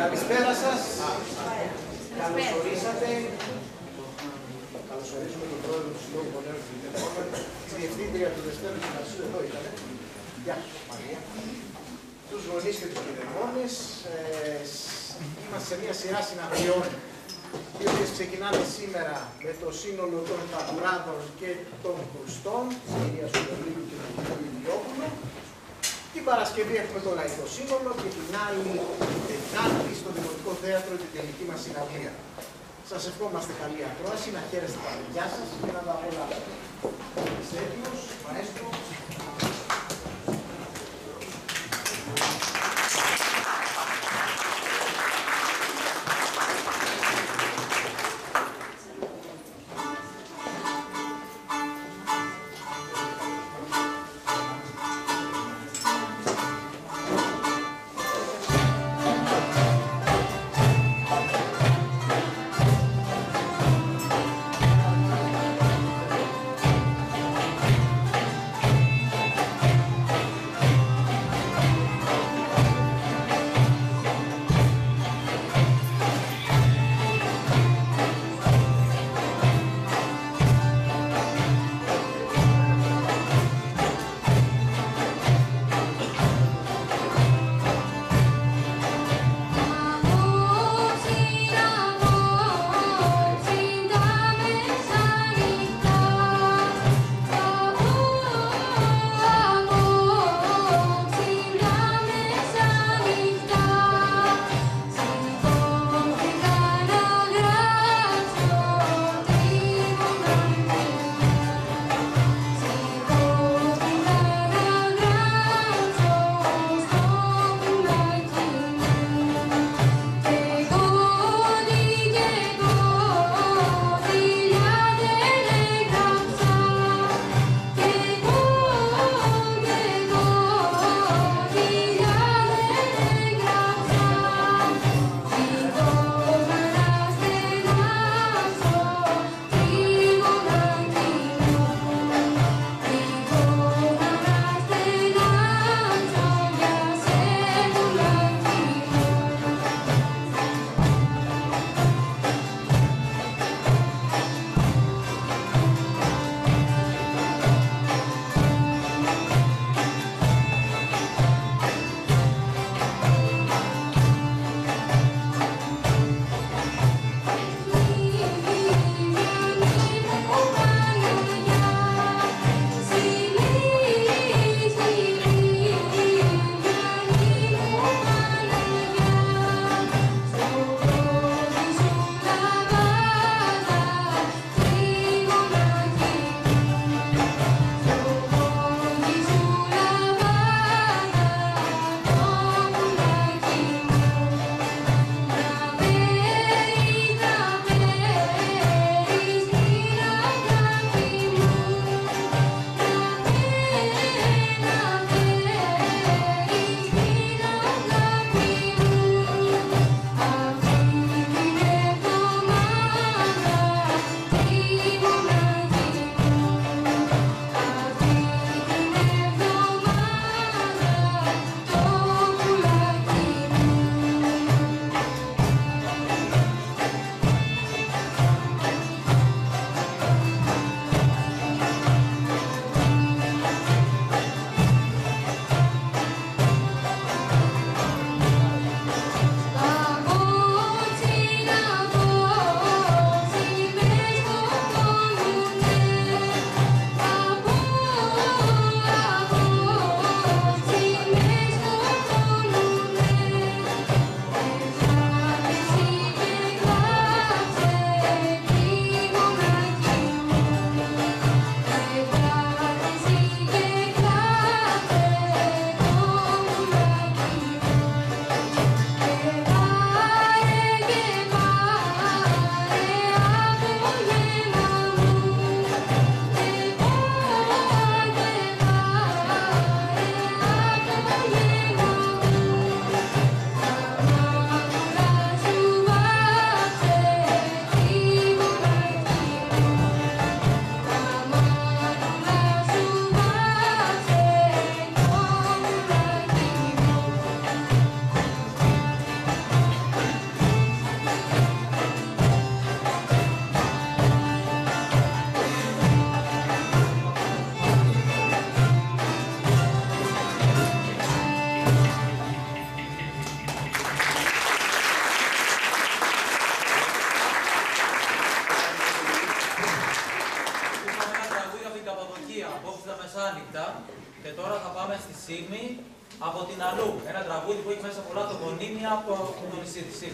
Καλησπέρα σας. Καλώς ορίσατε. Καλωσορίζουμε τον πρόεδρο του Συλλόγου Γονέων του Λιτεπόμενου, τη διευθύντρια του Δευτέρου Γυμνασίου, εδώ ήταν. Γεια σου, Μαρία. Τους γονείς και τους κηδεμόνες. Ε, είμαστε σε μια σειρά συναντιών, οι οποίες ξεκινάνε σήμερα με το σύνολο των ταμπουράδων και των χρουστών, της κυρίας Σουδολίου και του κυρίου Ηλιόπουλου. Την Παρασκευή έχουμε το Λαϊκό Σύνολο και την άλλη Τετάρτη στο Δημοτικό Θέατρο την τελική μας συναυλία. Σας ευχόμαστε καλή ακρόαση, να χαίρεστε τα παιδιά σας και να τα απολαύσετε. Είστε έτοιμος, μαέστρο. Το νησί